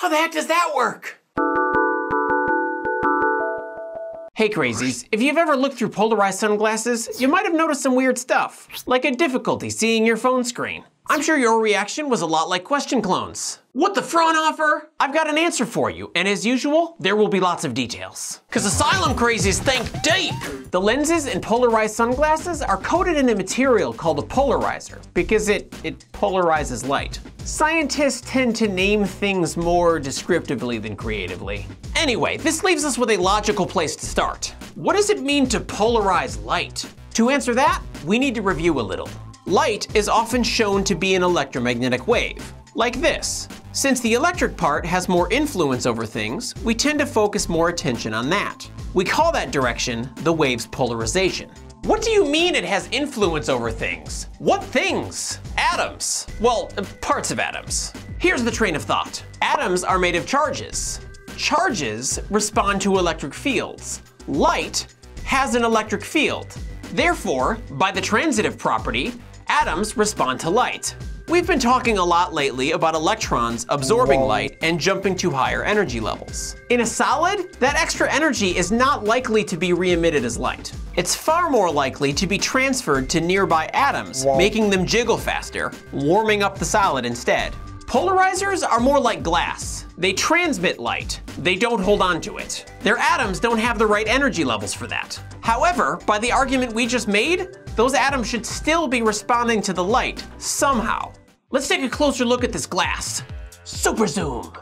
How the heck does that work? Hey crazies, if you've ever looked through polarized sunglasses, you might have noticed some weird stuff, like a difficulty seeing your phone screen. I'm sure your reaction was a lot like question clones. What the front offer? I've got an answer for you, and as usual, there will be lots of details. Cause asylum crazies think deep! The lenses in polarized sunglasses are coated in a material called a polarizer, because it, it polarizes light. Scientists tend to name things more descriptively than creatively. Anyway, this leaves us with a logical place to start. What does it mean to polarize light? To answer that, we need to review a little. Light is often shown to be an electromagnetic wave, like this. Since the electric part has more influence over things, we tend to focus more attention on that. We call that direction the wave's polarization. What do you mean it has influence over things? What things? Atoms. Well, uh, parts of atoms. Here's the train of thought. Atoms are made of charges. Charges respond to electric fields. Light has an electric field. Therefore, by the transitive property, atoms respond to light. We've been talking a lot lately about electrons absorbing light and jumping to higher energy levels. In a solid, that extra energy is not likely to be re-emitted as light. It's far more likely to be transferred to nearby atoms, making them jiggle faster, warming up the solid instead. Polarizers are more like glass. They transmit light, they don't hold on to it. Their atoms don't have the right energy levels for that. However, by the argument we just made, those atoms should still be responding to the light, somehow. Let's take a closer look at this glass. Super zoom.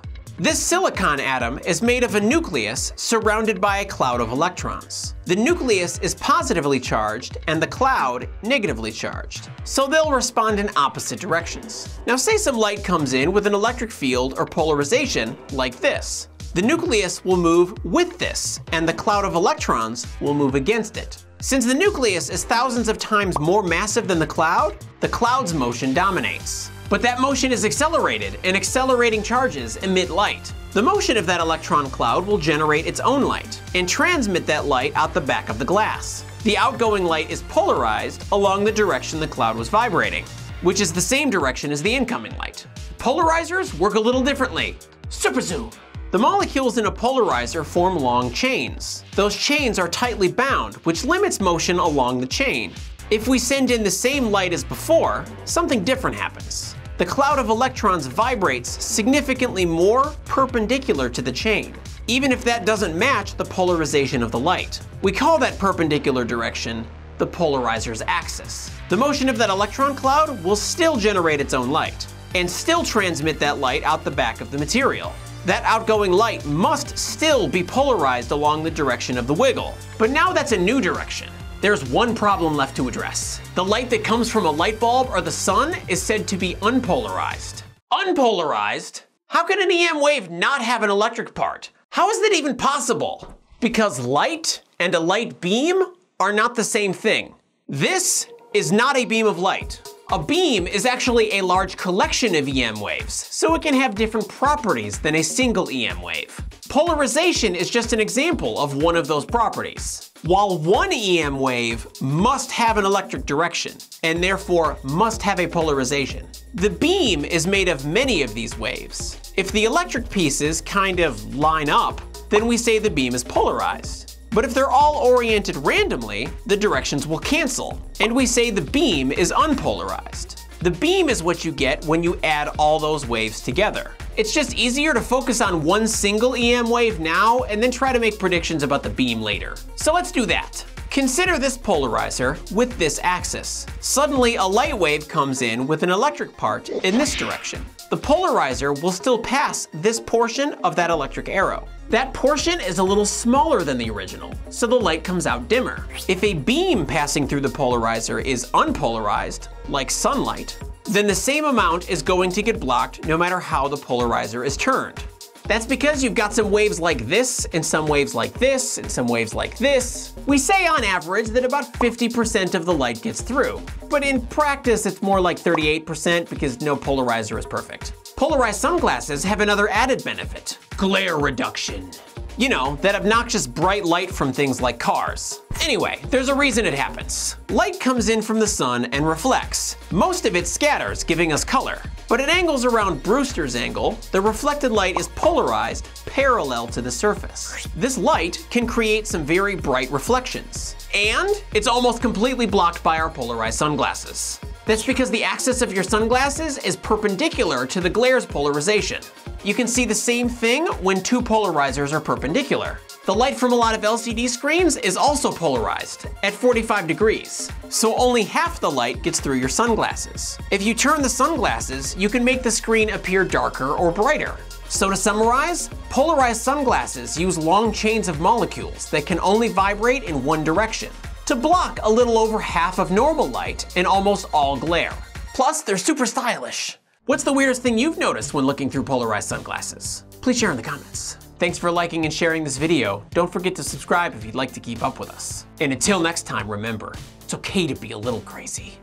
This silicon atom is made of a nucleus surrounded by a cloud of electrons. The nucleus is positively charged and the cloud negatively charged, so they'll respond in opposite directions. Now say some light comes in with an electric field or polarization like this. The nucleus will move with this, and the cloud of electrons will move against it. Since the nucleus is thousands of times more massive than the cloud, the cloud's motion dominates. But that motion is accelerated, and accelerating charges emit light. The motion of that electron cloud will generate its own light, and transmit that light out the back of the glass. The outgoing light is polarized along the direction the cloud was vibrating, which is the same direction as the incoming light. Polarizers work a little differently. Super zoom. The molecules in a polarizer form long chains. Those chains are tightly bound, which limits motion along the chain. If we send in the same light as before, something different happens. The cloud of electrons vibrates significantly more perpendicular to the chain, even if that doesn't match the polarization of the light. We call that perpendicular direction the polarizer's axis. The motion of that electron cloud will still generate its own light, and still transmit that light out the back of the material. That outgoing light must still be polarized along the direction of the wiggle. But now that's a new direction. There's one problem left to address. The light that comes from a light bulb or the sun is said to be unpolarized. Unpolarized? How can an EM wave not have an electric part? How is that even possible? Because light and a light beam are not the same thing. This is not a beam of light. A beam is actually a large collection of EM waves, so it can have different properties than a single EM wave. Polarization is just an example of one of those properties. While one EM wave must have an electric direction, and therefore must have a polarization, the beam is made of many of these waves. If the electric pieces kind of line up, then we say the beam is polarized. But if they're all oriented randomly, the directions will cancel, and we say the beam is unpolarized. The beam is what you get when you add all those waves together. It's just easier to focus on one single EM wave now and then try to make predictions about the beam later. So let's do that. Consider this polarizer with this axis. Suddenly a light wave comes in with an electric part in this direction. The polarizer will still pass this portion of that electric arrow. That portion is a little smaller than the original, so the light comes out dimmer. If a beam passing through the polarizer is unpolarized, like sunlight, then the same amount is going to get blocked no matter how the polarizer is turned. That's because you've got some waves like this, and some waves like this, and some waves like this. We say on average that about 50% of the light gets through, but in practice it's more like 38% because no polarizer is perfect. Polarized sunglasses have another added benefit, glare reduction. You know, that obnoxious bright light from things like cars. Anyway, there's a reason it happens. Light comes in from the sun and reflects. Most of it scatters, giving us color. But at angles around Brewster's angle, the reflected light is polarized parallel to the surface. This light can create some very bright reflections. And it's almost completely blocked by our polarized sunglasses. That's because the axis of your sunglasses is perpendicular to the glare's polarization. You can see the same thing when two polarizers are perpendicular. The light from a lot of LCD screens is also polarized at 45 degrees, so only half the light gets through your sunglasses. If you turn the sunglasses, you can make the screen appear darker or brighter. So to summarize, polarized sunglasses use long chains of molecules that can only vibrate in one direction to block a little over half of normal light and almost all glare. Plus, they're super stylish. What's the weirdest thing you've noticed when looking through polarized sunglasses? Please share in the comments. Thanks for liking and sharing this video. Don't forget to subscribe if you'd like to keep up with us. And until next time, remember, it's okay to be a little crazy.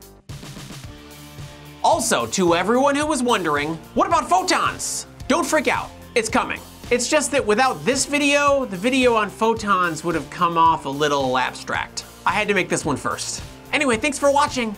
Also, to everyone who was wondering, what about photons? Don't freak out, it's coming. It's just that without this video, the video on photons would have come off a little abstract. I had to make this one first. Anyway, thanks for watching.